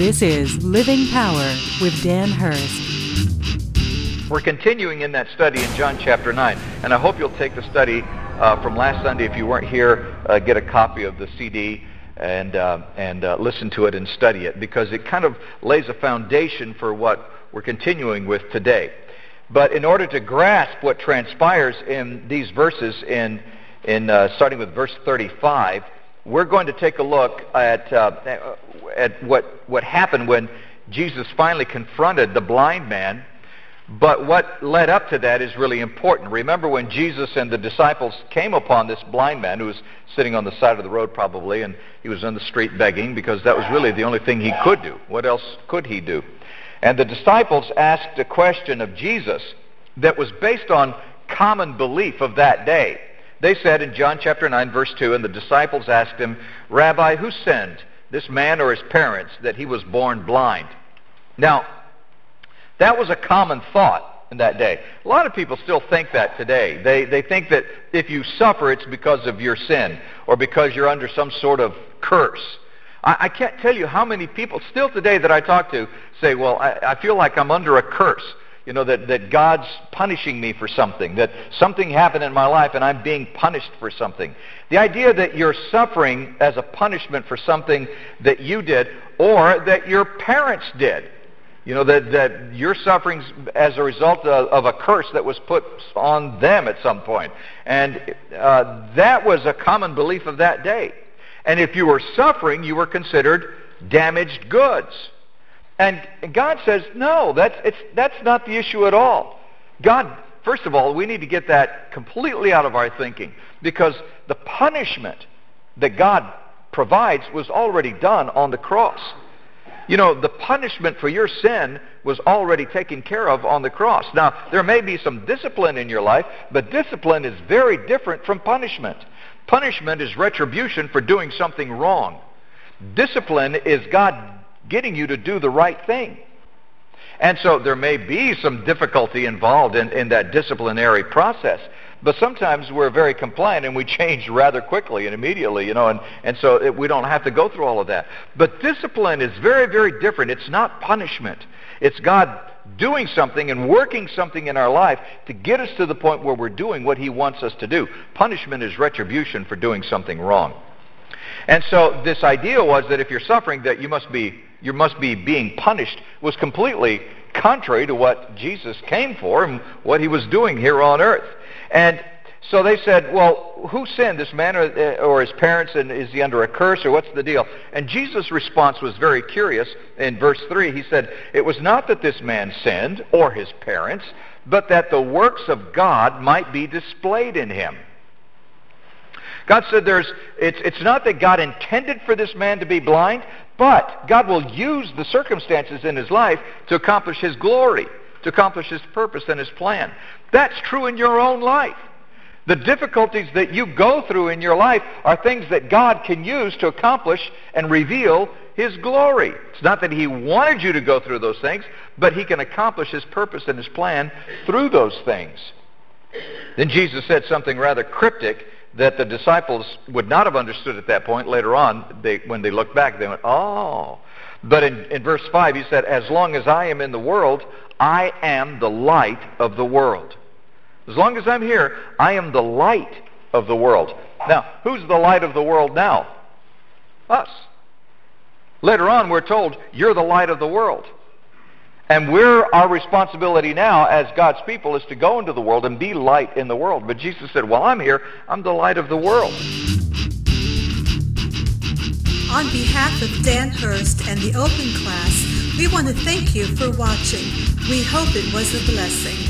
This is Living Power with Dan Hurst. We're continuing in that study in John chapter 9, and I hope you'll take the study uh, from last Sunday. If you weren't here, uh, get a copy of the CD and, uh, and uh, listen to it and study it because it kind of lays a foundation for what we're continuing with today. But in order to grasp what transpires in these verses, in, in uh, starting with verse 35, we're going to take a look at, uh, at what, what happened when Jesus finally confronted the blind man. But what led up to that is really important. Remember when Jesus and the disciples came upon this blind man who was sitting on the side of the road probably, and he was on the street begging because that was really the only thing he could do. What else could he do? And the disciples asked a question of Jesus that was based on common belief of that day. They said in John chapter 9, verse 2, and the disciples asked him, Rabbi, who sinned, this man or his parents, that he was born blind? Now, that was a common thought in that day. A lot of people still think that today. They, they think that if you suffer, it's because of your sin or because you're under some sort of curse. I, I can't tell you how many people still today that I talk to say, well, I, I feel like I'm under a curse you know, that, that God's punishing me for something, that something happened in my life and I'm being punished for something. The idea that you're suffering as a punishment for something that you did or that your parents did. You know, that, that you're suffering as a result of, of a curse that was put on them at some point. And uh, that was a common belief of that day. And if you were suffering, you were considered damaged goods. And God says, no, that's, that's not the issue at all. God, first of all, we need to get that completely out of our thinking because the punishment that God provides was already done on the cross. You know, the punishment for your sin was already taken care of on the cross. Now, there may be some discipline in your life, but discipline is very different from punishment. Punishment is retribution for doing something wrong. Discipline is God getting you to do the right thing. And so there may be some difficulty involved in, in that disciplinary process. But sometimes we're very compliant and we change rather quickly and immediately, you know, and, and so it, we don't have to go through all of that. But discipline is very, very different. It's not punishment. It's God doing something and working something in our life to get us to the point where we're doing what he wants us to do. Punishment is retribution for doing something wrong. And so this idea was that if you're suffering, that you must be you must be being punished was completely contrary to what Jesus came for and what he was doing here on earth. And so they said, well, who sinned, this man or, or, his parents, and is he under a curse, or what's the deal? And Jesus' response was very curious. In verse 3, he said, it was not that this man sinned, or his parents, but that the works of God might be displayed in him. God said there's, it's, it's not that God intended for this man to be blind, but God will use the circumstances in his life to accomplish his glory, to accomplish his purpose and his plan. That's true in your own life. The difficulties that you go through in your life are things that God can use to accomplish and reveal his glory. It's not that he wanted you to go through those things, but he can accomplish his purpose and his plan through those things. Then Jesus said something rather cryptic that the disciples would not have understood at that point. Later on, they, when they looked back, they went, oh. But in, in verse 5, he said, as long as I am in the world, I am the light of the world. As long as I'm here, I am the light of the world. Now, who's the light of the world now? Us. Later on, we're told, you're the light of the world. And we're, our responsibility now as God's people is to go into the world and be light in the world. But Jesus said, well, I'm here. I'm the light of the world. On behalf of Dan Hurst and the Open Class, we want to thank you for watching. We hope it was a blessing.